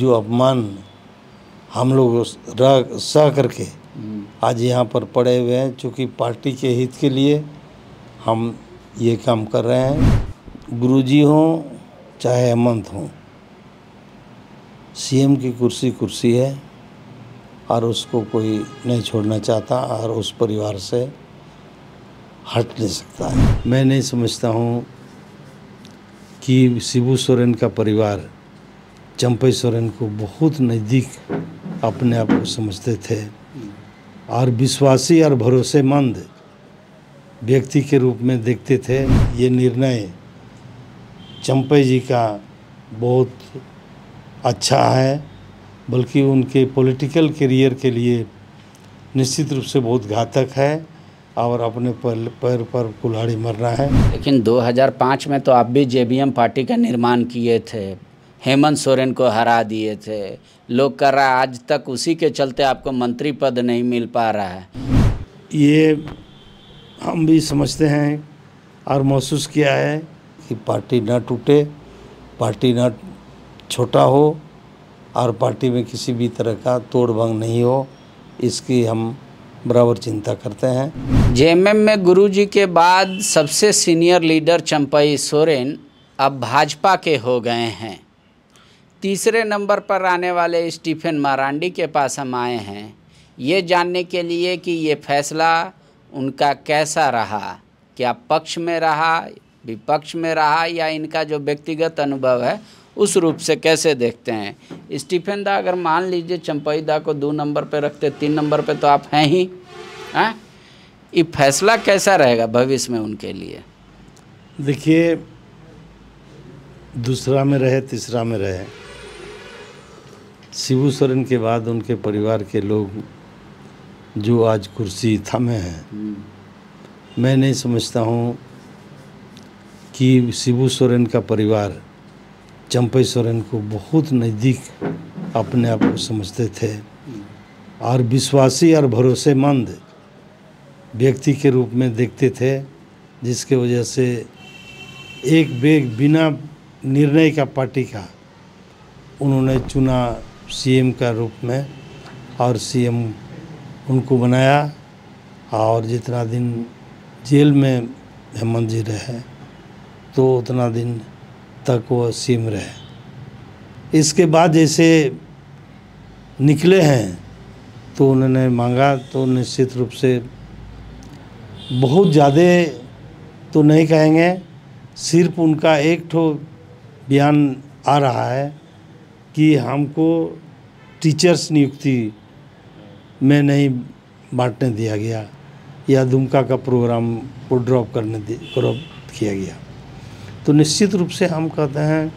जो अपमान हम लोग रह सह करके आज यहाँ पर पड़े हुए हैं चूँकि पार्टी के हित के लिए हम ये काम कर रहे हैं। गुरुजी हों चाहे हेमंत हों सीएम की कुर्सी कुर्सी है और उसको कोई नहीं छोड़ना चाहता और उस परिवार से हट नहीं सकता है। मैं नहीं समझता हूँ कि शिबू सोरेन का परिवार चंपई सोरेन को बहुत नज़दीक अपने आप को समझते थे। और विश्वासी और भरोसेमंद व्यक्ति के रूप में देखते थे। ये निर्णय चंपई जी का बहुत अच्छा है, बल्कि उनके पॉलिटिकल करियर के लिए निश्चित रूप से बहुत घातक है और अपने पैर पैर पर कुल्हाड़ी मरना है। लेकिन 2005 में तो आप भी जेबीएम पार्टी का निर्माण किए थे। हेमंत सोरेन को हरा दिए थे। लोग कर रहा आज तक उसी के चलते आपको मंत्री पद नहीं मिल पा रहा है। ये हम भी समझते हैं और महसूस किया है कि पार्टी ना टूटे पार्टी ना छोटा हो और पार्टी में किसी भी तरह का तोड़ भंग नहीं हो इसकी हम बराबर चिंता करते हैं। जेएमएम में गुरुजी के बाद सबसे सीनियर लीडर चंपई सोरेन अब भाजपा के हो गए हैं। तीसरे नंबर पर आने वाले स्टीफन मारांडी के पास हम आए हैं। ये जानने के लिए कि ये फैसला उनका कैसा रहा? क्या पक्ष में रहा, विपक्ष में रहा, या इनका जो व्यक्तिगत अनुभव है, उस रूप से कैसे देखते हैं? स्टीफन दा, अगर मान लीजिए चंपई दा को दो नंबर पे रखते, तीन नंबर पे तो आप हैं ही। हैं? ये फैसला कैसा रहेगा भविष्य में उनके लिए? देखिए, दूसरा में रहे, तीसरा में रहे। शिबू सोरेन के बाद उनके परिवार के लोग जो आज कुर्सी थमे हैं मैं नहीं समझता हूँ कि शिबू सोरेन का परिवार चंपई सोरेन को बहुत नज़दीक अपने आप को समझते थे। और विश्वासी और भरोसेमंद व्यक्ति के रूप में देखते थे जिसके वजह से एक बेग बिना निर्णय का पार्टी का उन्होंने चुना सीएम का रूप में और सीएम उनको बनाया और जितना दिन जेल में हेमंत जी रहे तो उतना दिन तक वो सीएम रहे। इसके बाद जैसे निकले हैं तो उन्होंने मांगा तो निश्चित रूप से बहुत ज़्यादा तो नहीं कहेंगे, सिर्फ़ उनका एक ठो बयान आ रहा है कि हमको टीचर्स नियुक्ति में नहीं बांटने दिया गया, या दुमका का प्रोग्राम को ड्रॉप करने ड्रॉप किया गया। तो निश्चित रूप से हम कहते हैं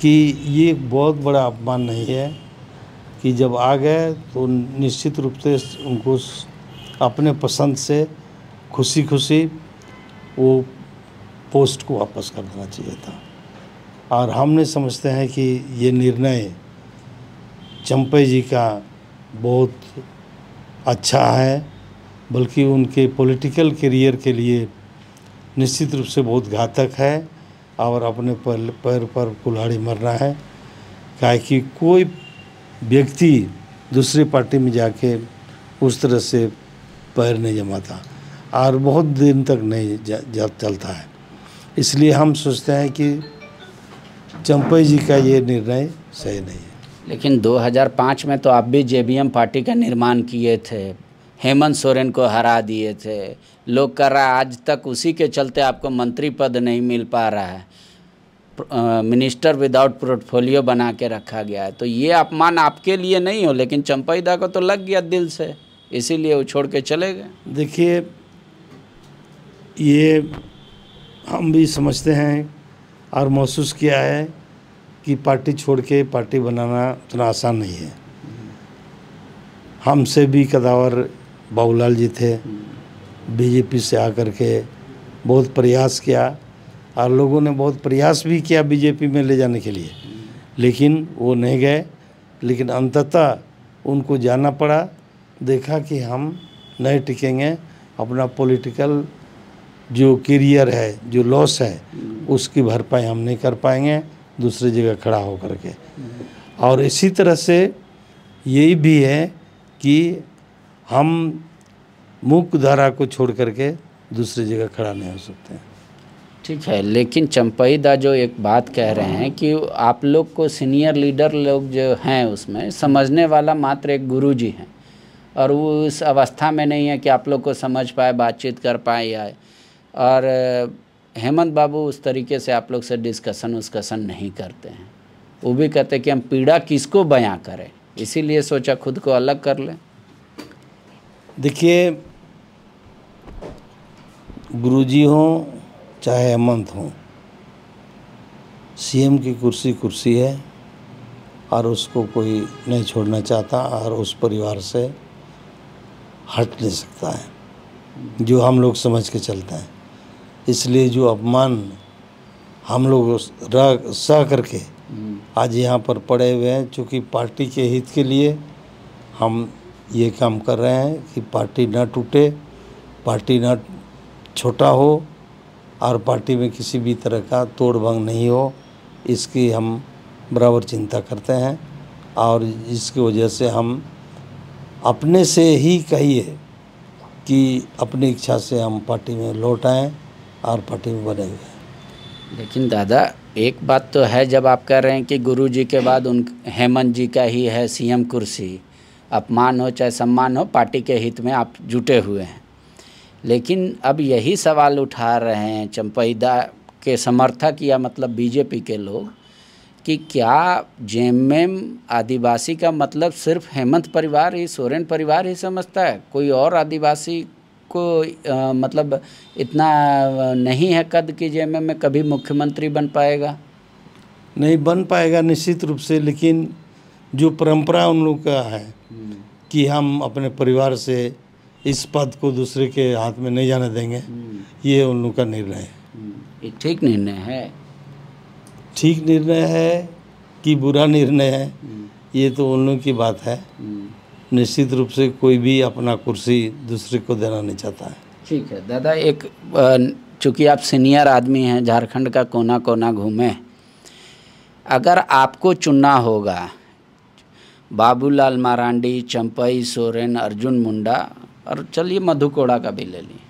कि ये बहुत बड़ा अपमान नहीं है कि जब आ गए तो निश्चित रूप से उनको अपने पसंद से खुशी खुशी वो पोस्ट को वापस कर देना चाहिए था। और हमने समझते हैं कि ये निर्णय चंपई जी का बहुत अच्छा है बल्कि उनके पॉलिटिकल करियर के लिए निश्चित रूप से बहुत घातक है और अपने पैर पैर पर कुल्हाड़ी मरना है। काहे कि कोई व्यक्ति दूसरी पार्टी में जाके उस तरह से पैर नहीं जमाता और बहुत दिन तक नहीं जा, जा चलता है। इसलिए हम सोचते हैं कि चंपई जी का ये निर्णय सही नहीं है। लेकिन 2005 में तो आप भी जेबीएम पार्टी का निर्माण किए थे हेमंत सोरेन को हरा दिए थे लोग कर रहा आज तक उसी के चलते आपको मंत्री पद नहीं मिल पा रहा है। मिनिस्टर विदाउट पोर्टफोलियो बना के रखा गया है। तो ये अपमान आपके लिए नहीं हो लेकिन चंपई दा को तो लग गया दिल से इसीलिए वो छोड़ के चले गए। देखिए ये हम भी समझते हैं और महसूस किया है कि पार्टी छोड़ के पार्टी बनाना उतना आसान नहीं है। हमसे भी कदावर बाबूलाल जी थे, बीजेपी से आकर के बहुत प्रयास किया और लोगों ने बहुत प्रयास भी किया बीजेपी में ले जाने के लिए। लेकिन वो नहीं गए। लेकिन अंततः उनको जाना पड़ा। देखा कि हम नहीं टिकेंगे, अपना पॉलिटिकल जो करियर है, जो लॉस है, उसकी भरपाई हम नहीं कर पाएँगे, दूसरी जगह खड़ा होकर के। और इसी तरह से यही भी है कि हम मुख्य धारा को छोड़ करके दूसरी जगह खड़ा नहीं हो सकते हैं। ठीक है, लेकिन चंपईदा जो एक बात कह रहे हैं कि आप लोग को सीनियर लीडर लोग जो हैं उसमें, समझने वाला मात्र एक गुरु जी हैं। और वो उस अवस्था में नहीं है कि आप लोग को समझ पाए, बातचीत कर पाए या और हेमंत बाबू उस तरीके से आप लोग से डिस्कशन उस्कशन नहीं करते हैं। वो भी कहते कि हम पीड़ा किसको बयां करें? इसीलिए सोचा खुद को अलग कर लें। देखिए, गुरुजी हों, चाहे हेमंत हों, सीएम की कुर्सी कुर्सी है और उसको कोई नहीं छोड़ना चाहता और उस परिवार से हट नहीं सकता है, जो हम लोग समझ के चलते हैं। इसलिए जो अपमान हम लोग रह सह करके आज यहाँ पर पड़े हुए हैं चूँकि पार्टी के हित के लिए हम ये काम कर रहे हैं कि पार्टी न टूटे पार्टी न छोटा हो और पार्टी में किसी भी तरह का तोड़ भंग नहीं हो इसकी हम बराबर चिंता करते हैं। और इसकी वजह से हम अपने से ही कहिए कि अपनी इच्छा से हम पार्टी में लौट आएँ। और पार्टी में बने हुए लेकिन दादा, एक बात तो है, जब आप कह रहे हैं कि गुरु जी के बाद उन हेमंत जी का ही है सीएम कुर्सी, अपमान हो चाहे सम्मान हो, पार्टी के हित में आप जुटे हुए हैं। लेकिन अब यही सवाल उठा रहे हैं चंपईदा के समर्थक या मतलब बीजेपी के लोग कि क्या जेएमएम आदिवासी का मतलब सिर्फ़ हेमंत परिवार ही, सोरेन परिवार ही समझता है? कोई और आदिवासी को आ, मतलब इतना नहीं है कद कि जेएमएम में कभी मुख्यमंत्री बन पाएगा? नहीं बन पाएगा निश्चित रूप से लेकिन जो परंपरा उन लोग का है कि हम अपने परिवार से इस पद को दूसरे के हाथ में नहीं जाने देंगे ये उन लोग का निर्णय है। ये ठीक निर्णय है? ठीक निर्णय है कि बुरा निर्णय है ये तो उन लोगों की बात है। निश्चित रूप से कोई भी अपना कुर्सी दूसरे को देना नहीं चाहता है। ठीक है। दादा, एक चूँकि आप सीनियर आदमी हैं, झारखंड का कोना कोना घूमे, अगर आपको चुनना होगा, बाबूलाल मारांडी, चंपई, सोरेन, अर्जुन मुंडा, और चलिए मधु कोड़ा का भी ले ली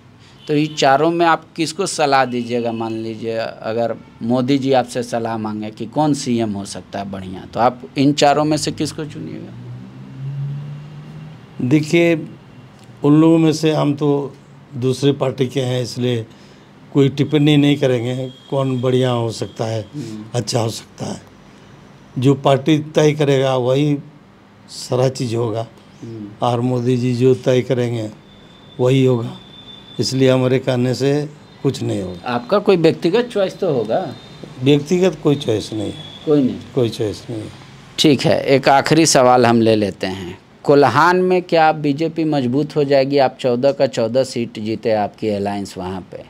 तो ये चारों में आप किसको सलाह दीजिएगा? मान लीजिए, अगर मोदी जी आपसे सलाह मांगे कि कौन सीएम हो सकता है, बढ़िया। तो आप इन चारों में से किसको चुनिएगा? देखिए उन लोगों में से हम तो दूसरे पार्टी के हैं इसलिए कोई टिप्पणी नहीं करेंगे कौन बढ़िया हो सकता है अच्छा हो सकता है। जो पार्टी तय करेगा वही सारा चीज़ होगा। और मोदी जी जो तय करेंगे वही होगा इसलिए हमारे कहने से कुछ नहीं होगा। आपका कोई व्यक्तिगत चॉइस तो होगा? व्यक्तिगत कोई चॉइस नहीं है। कोई नहीं। कोई चॉइस नहीं है। ठीक है एक आखिरी सवाल हम ले लेते हैं। कोल्हान में क्या आप बीजेपी मज़बूत हो जाएगी? आप चौदह का चौदह सीट जीते आपकी अलायंस वहाँ पे।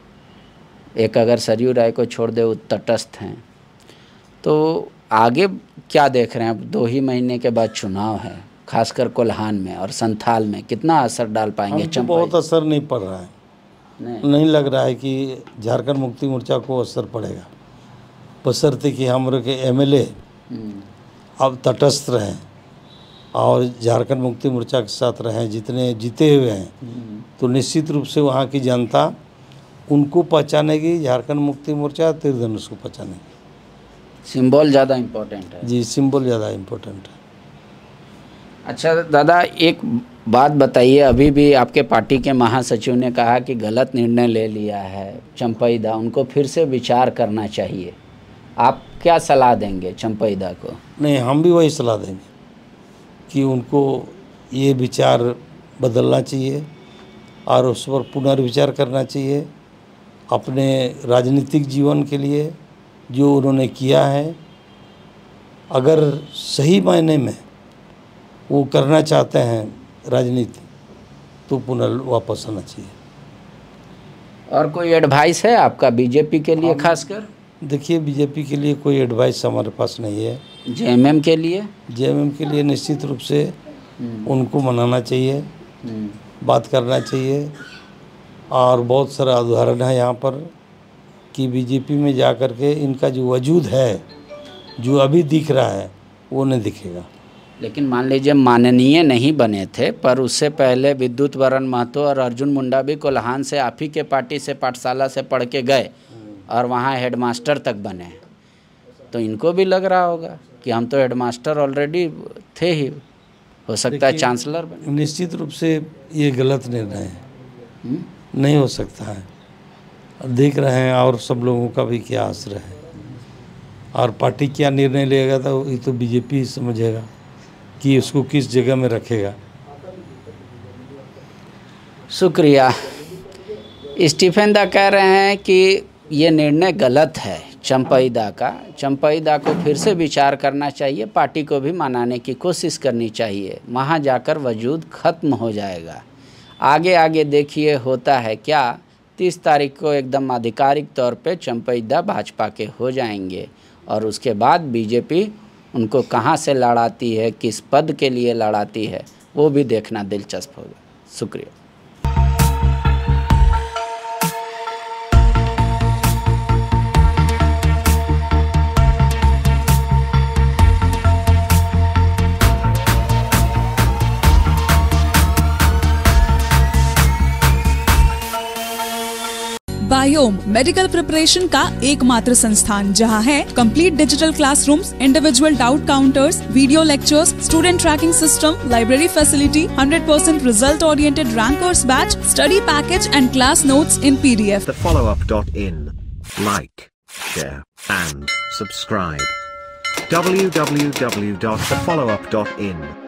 एक अगर सरयू राय को छोड़ दे वो तटस्थ हैं। तो आगे क्या देख रहे हैं? अब दो ही महीने के बाद चुनाव है खासकर कोल्हान में और संथाल में। कितना असर डाल पाएँगे हमको बहुत असर नहीं पड़ रहा है। नहीं। नहीं लग रहा है कि झारखंड मुक्ति मोर्चा को असर पड़ेगा। बशर्ते कि हम के एमएलए हम्म, अब तटस्थ रहें। और झारखंड मुक्ति मोर्चा के साथ रहे जितने जीते हुए हैं तो निश्चित रूप से वहाँ की जनता उनको पहचानेगी झारखंड मुक्ति मोर्चा तीरधनुष को पहचानेगी। सिंबल ज़्यादा इम्पोर्टेंट है। जी सिंबल ज़्यादा इम्पोर्टेंट है। अच्छा दादा एक बात बताइए अभी भी आपके पार्टी के महासचिव ने कहा कि गलत निर्णय ले लिया है चंपईदा उनको फिर से विचार करना चाहिए। आप क्या सलाह देंगे चंपईदा को? नहीं हम भी वही सलाह देंगे। कि उनको ये विचार बदलना चाहिए और उस पर पुनर्विचार करना चाहिए अपने राजनीतिक जीवन के लिए जो उन्होंने किया है। अगर सही मायने में वो करना चाहते हैं राजनीति तो पुनः वापस आना चाहिए। और कोई एडवाइस है आपका बीजेपी के लिए खासकर? देखिए बीजेपी के लिए कोई एडवाइस हमारे पास नहीं है। जेएमएम के लिए? जेएमएम के लिए निश्चित रूप से उनको मनाना चाहिए हम्म, बात करना चाहिए। और बहुत सारा उदाहरण है यहाँ पर कि बीजेपी में जा कर के इनका जो वजूद है जो अभी दिख रहा है वो नहीं दिखेगा। लेकिन मान लीजिए माननीय नहीं बने थे पर उससे पहले विद्युत वरण महतो और अर्जुन मुंडा भी कोल्हान से आप ही के पार्टी से पाठशाला से पढ़ के गए। और वहाँ हेडमास्टर तक बने। तो इनको भी लग रहा होगा कि हम तो हेडमास्टर ऑलरेडी थे ही। हो सकता है चांसलर बने। निश्चित रूप से ये गलत निर्णय है? नहीं हो सकता है। देख रहे हैं और सब लोगों का भी क्या आश्रय है। और पार्टी क्या निर्णय लेगा तो ये तो बीजेपी समझेगा कि उसको किस जगह में रखेगा। शुक्रिया। स्टीफन दा कह रहे हैं कि ये निर्णय गलत है, चंपईदा का। चंपईदा को फिर से विचार करना चाहिए, पार्टी को भी मनाने की कोशिश करनी चाहिए। वहाँ जाकर वजूद खत्म हो जाएगा। आगे आगे देखिए, होता है क्या? तीस तारीख को एकदम आधिकारिक तौर पे चंपईदा भाजपा के हो जाएँगे। और उसके बाद बीजेपी उनको कहाँ से लड़ाती है, किस पद के लिए लड़ाती है, वो भी देखना दिलचस्प होगा। शुक्रिया। बायोम मेडिकल प्रिपरेशन का एकमात्र संस्थान जहाँ है complete digital classrooms, individual doubt counters, video lectures, student tracking system, library facility, 100% percent result oriented rankers batch, study package and class notes in PDF The follow up.in. Like, share, and subscribe. www.thefollowup.in